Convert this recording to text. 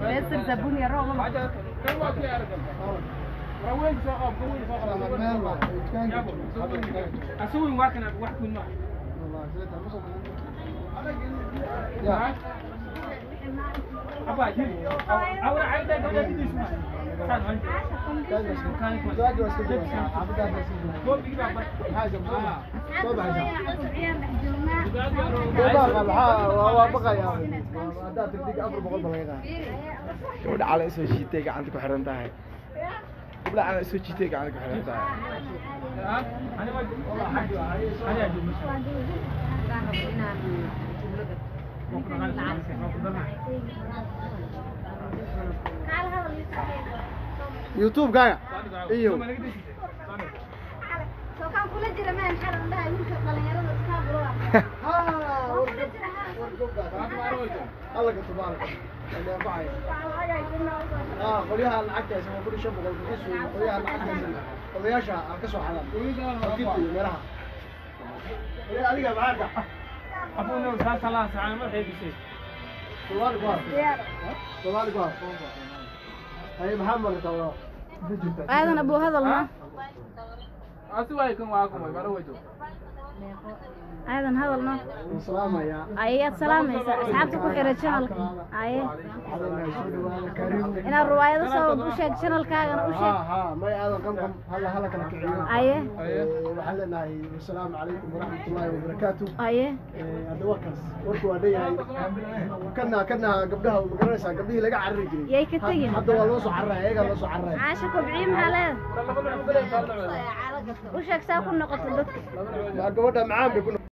beesir zabun ya roob ma أسوي واكن واحد من واحد أبا جيب أو عايز أقول لك إيش ما كان عندي هو بيجيب أبا gabadha cala isoo jiitay gacanta ku xiran tahay gabadha cala isoo jiitay gacanta ku xiran tahay أنا ما أنا أجيب youtube-kaaga iyo kan kula jira maan xalan dhahay wiilka kuli shan boqol bixis weeye qolyaha lacagtaas odayaasha aan ka soo xadaan markibta iyo meelaha Qolyaha adiga macaanka أبو نور صار صلاة ساعة ما حيجي شيء soomaali ku har soomaali ku har haye maxaa marata waa aadan abuu hadal ma أسوي كم واكم يبغى وجهه هذا هذا النوع. سلام يا. أيه سلام يا سحبت كل خير الشانل أيه أنا الرواية ده سو بشيك شانل كا أنا بشيك ها ها ما هذا كم كم هلا هلا كنا كعيون. أيه وحلا ناي السلام عليكم ورحمة الله وبركاته. أيه هذا وكس وكس ودي يعني كنا كنا قبلها وقرنسها قبلي لقى عرجي يا كتير. هذا والله صعرة. إيه، هيك الله صعرة. عاشك بعيم هلا وشك ساكن نقطة دك. ما قبضه